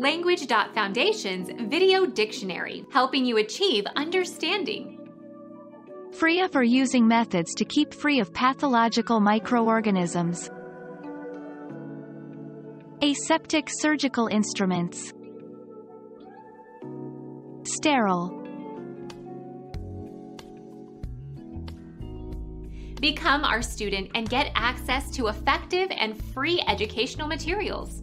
Language.Foundation's Video Dictionary, helping you achieve understanding. Free of or using methods to keep free of pathological microorganisms. Aseptic surgical instruments. Sterile. Become our student and get access to effective and free educational materials.